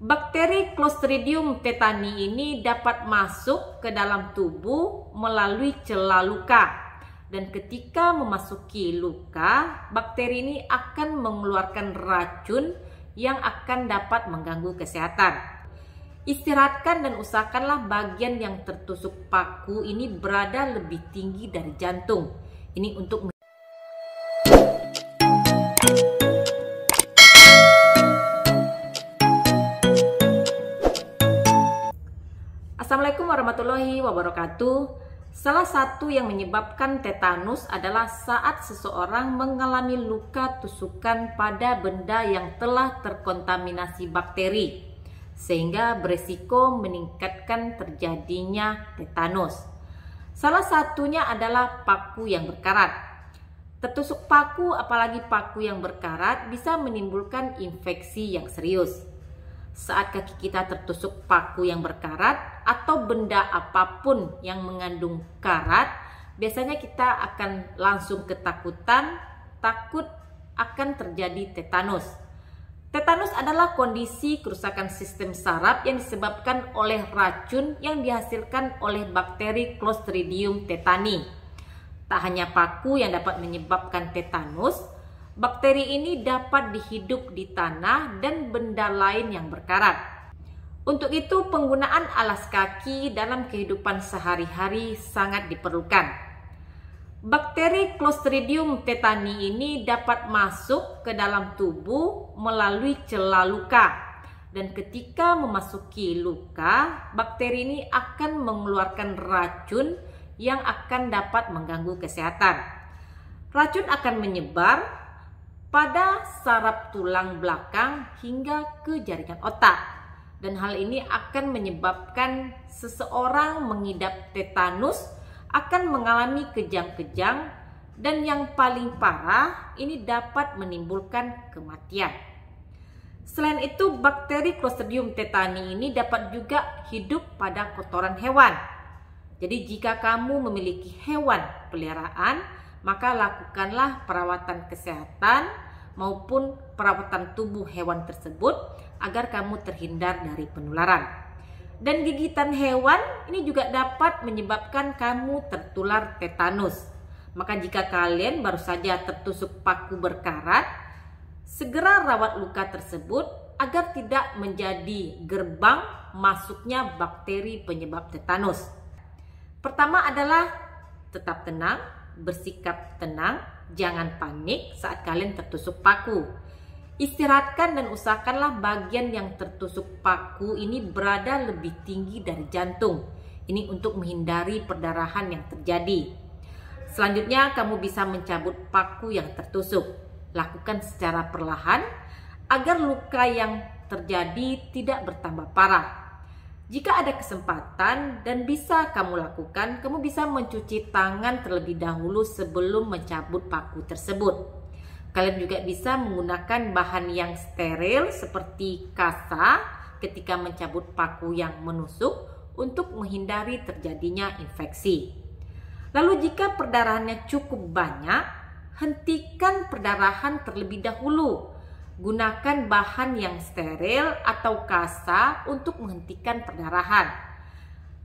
Bakteri Clostridium tetani ini dapat masuk ke dalam tubuh melalui celah luka. Dan ketika memasuki luka, bakteri ini akan mengeluarkan racun yang akan dapat mengganggu kesehatan. Istirahatkan dan usahakanlah bagian yang tertusuk paku ini berada lebih tinggi dari jantung. Ini untuk warahmatullahi wabarakatuh. Salah satu yang menyebabkan tetanus adalah saat seseorang mengalami luka tusukan pada benda yang telah terkontaminasi bakteri, sehingga beresiko meningkatkan terjadinya tetanus. Salah satunya adalah paku yang berkarat. Tertusuk paku, apalagi paku yang berkarat, bisa menimbulkan infeksi yang serius saat kaki kita tertusuk paku yang berkarat atau benda apa pun yang mengandung karat, biasanya kita akan langsung ketakutan, takut akan terjadi tetanus. Tetanus adalah kondisi kerusakan sistem saraf yang disebabkan oleh racun yang dihasilkan oleh bakteri Clostridium tetani. Tak hanya paku yang dapat menyebabkan tetanus, Bakteri ini dapat dihidup di tanah dan benda lain yang berkarat. Untuk itu, penggunaan alas kaki dalam kehidupan sehari-hari sangat diperlukan. Bakteri Clostridium tetani ini dapat masuk ke dalam tubuh melalui celah luka. Dan ketika memasuki luka, bakteri ini akan mengeluarkan racun yang akan dapat mengganggu kesehatan. Racun akan menyebar pada saraf tulang belakang hingga ke jaringan otak. Dan hal ini akan menyebabkan seseorang mengidap tetanus, akan mengalami kejang-kejang, dan yang paling parah ini dapat menimbulkan kematian. Selain itu, bakteri Clostridium tetani ini dapat juga hidup pada kotoran hewan. Jadi jika kamu memiliki hewan peliharaan, maka lakukanlah perawatan kesehatan maupun perawatan tubuh hewan tersebut agar kamu terhindar dari penularan. Dan gigitan hewan ini juga dapat menyebabkan kamu tertular tetanus. Maka jika kalian baru saja tertusuk paku berkarat, segera rawat luka tersebut agar tidak menjadi gerbang masuknya bakteri penyebab tetanus. Pertama adalah tetap tenang, bersikap tenang, jangan panik saat kalian tertusuk paku. Istirahatkan dan usahakanlah bagian yang tertusuk paku ini berada lebih tinggi dari jantung. Ini untuk menghindari perdarahan yang terjadi. Selanjutnya, kamu bisa mencabut paku yang tertusuk. Lakukan secara perlahan agar luka yang terjadi tidak bertambah parah. Jika ada kesempatan dan bisa kamu lakukan, kamu bisa mencuci tangan terlebih dahulu sebelum mencabut paku tersebut. Kalian juga bisa menggunakan bahan yang steril seperti kasa ketika mencabut paku yang menusuk untuk menghindari terjadinya infeksi. Lalu jika perdarahannya cukup banyak, hentikan perdarahan terlebih dahulu Gunakan bahan yang steril atau kasa untuk menghentikan perdarahan.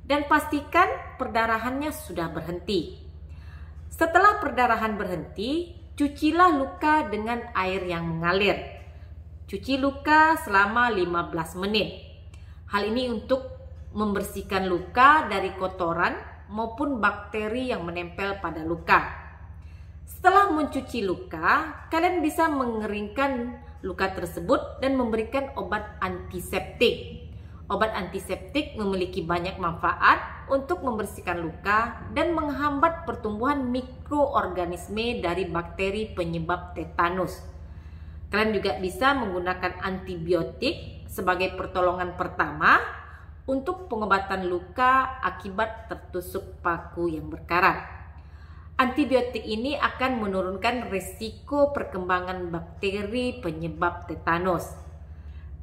Dan pastikan perdarahannya sudah berhenti. Setelah perdarahan berhenti, cucilah luka dengan air yang mengalir. Cuci luka selama 15 menit. Hal ini untuk membersihkan luka dari kotoran maupun bakteri yang menempel pada luka. Setelah mencuci luka, kalian bisa mengeringkan luka tersebut dan memberikan obat antiseptik. Obat antiseptik memiliki banyak manfaat untuk membersihkan luka dan menghambat pertumbuhan mikroorganisme dari bakteri penyebab tetanus. Kalian juga bisa menggunakan antibiotik sebagai pertolongan pertama untuk pengobatan luka akibat tertusuk paku yang berkarat. Antibiotik ini akan menurunkan risiko perkembangan bakteri penyebab tetanus.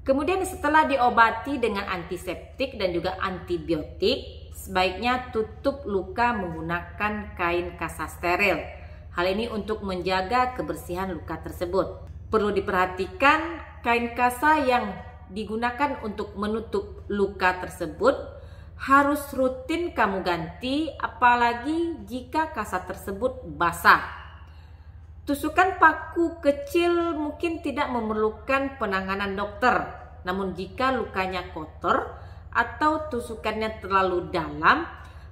Kemudian setelah diobati dengan antiseptik dan juga antibiotik, sebaiknya tutup luka menggunakan kain kasa steril. Hal ini untuk menjaga kebersihan luka tersebut. Perlu diperhatikan kain kasa yang digunakan untuk menutup luka tersebut harus rutin kamu ganti apalagi jika kasat tersebut basah. Tusukan paku kecil mungkin tidak memerlukan penanganan dokter, namun jika lukanya kotor atau tusukannya terlalu dalam,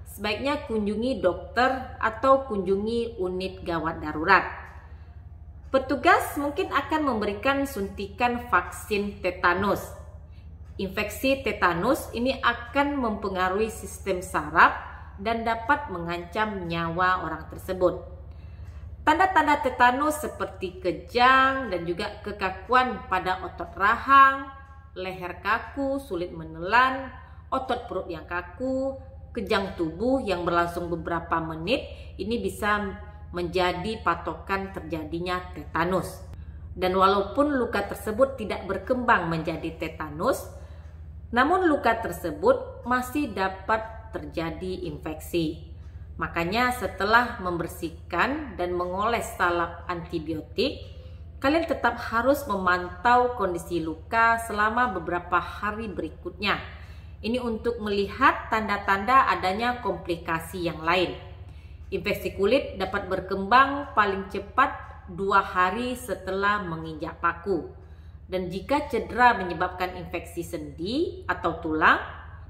sebaiknya kunjungi dokter atau kunjungi unit gawat darurat. Petugas mungkin akan memberikan suntikan vaksin tetanus. Infeksi tetanus ini akan mempengaruhi sistem saraf dan dapat mengancam nyawa orang tersebut. Tanda-tanda tetanus seperti kejang dan juga kekakuan pada otot rahang, leher kaku, sulit menelan, otot perut yang kaku, kejang tubuh yang berlangsung beberapa menit ini bisa menjadi patokan terjadinya tetanus. Dan walaupun luka tersebut tidak berkembang menjadi tetanus, namun luka tersebut masih dapat terjadi infeksi. Makanya setelah membersihkan dan mengoles salep antibiotik, kalian tetap harus memantau kondisi luka selama beberapa hari berikutnya ini untuk melihat tanda-tanda adanya komplikasi yang lain. Infeksi kulit dapat berkembang paling cepat dua hari setelah menginjak paku. Dan jika cedera menyebabkan infeksi sendi atau tulang,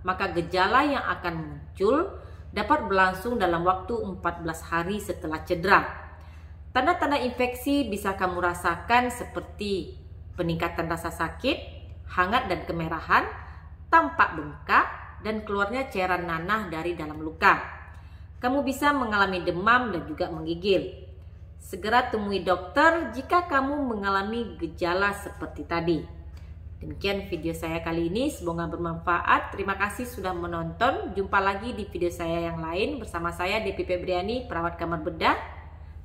maka gejala yang akan muncul dapat berlangsung dalam waktu 14 hari setelah cedera. Tanda-tanda infeksi bisa kamu rasakan seperti peningkatan rasa sakit, hangat dan kemerahan, tampak bengkak, dan keluarnya cairan nanah dari dalam luka. Kamu bisa mengalami demam dan juga menggigil. Segera temui dokter jika kamu mengalami gejala seperti tadi. Demikian video saya kali ini, semoga bermanfaat. Terima kasih sudah menonton. Jumpa lagi di video saya yang lain bersama saya Depi Febriani, perawat kamar bedah.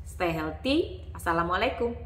Stay healthy. Assalamualaikum.